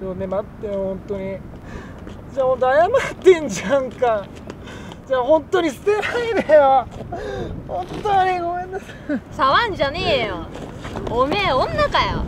でもね待ってよ本当に。じゃあ本当謝ってんじゃんか。じゃあ本当に捨てないでよ。本当にごめんなさい。触んじゃねえよ。おめえ女かよ。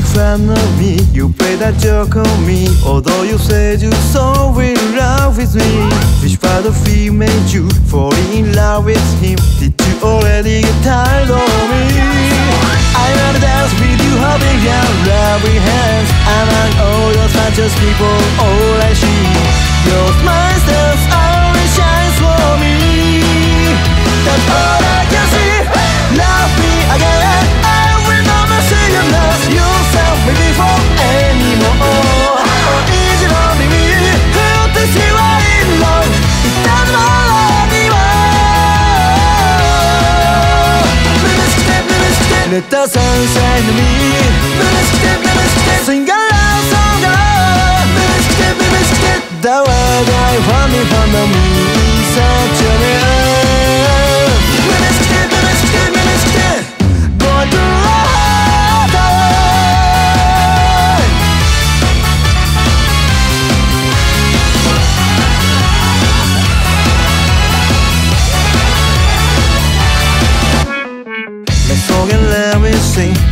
Make fun of me? You play that joke on me Although you said you're so in love with me Which part of me made you fall in love with him? Did you already get tired of me? I wanna dance with you holding your loving hands Among all those fantastic people, all れた Sunshine のみ虚しくて虚しくて Sing a loud song 虚しくて虚しくて The world I found me found me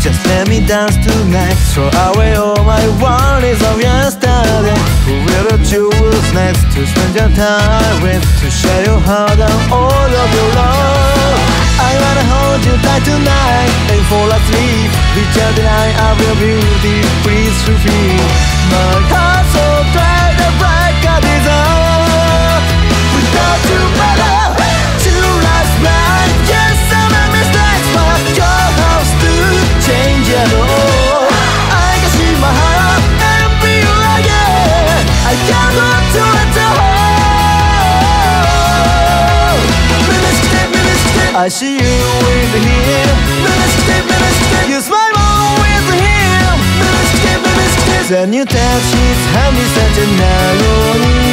Just let me dance tonight. Throw away all my worries of yesterday. Who will choose next to spend your time with? To share your heart and all of your love. I wanna hold you tight tonight. And fall asleep Reach out the night of your beauty. Please fulfill I see you with him Mystic, mystic You smile with him Mystic, mystic Then you touch his hand with such an irony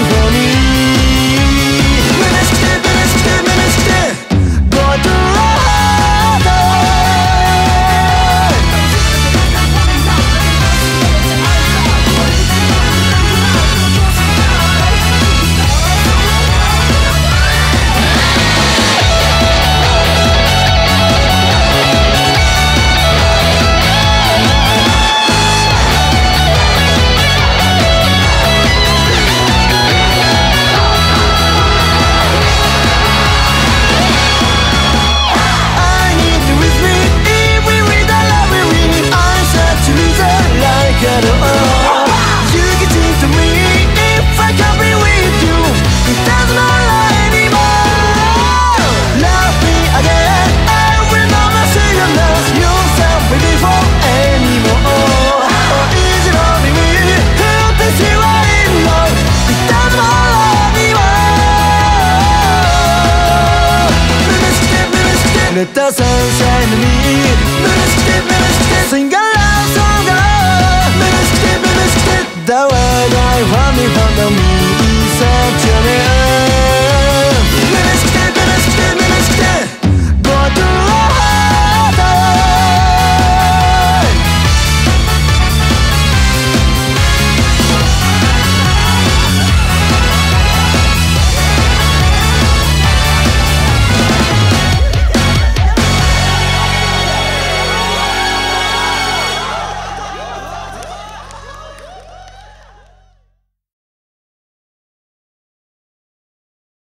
let the sunshine on me Memeshikute, memeshikute Sing along, song along Memeshikute, memeshikute The world I want me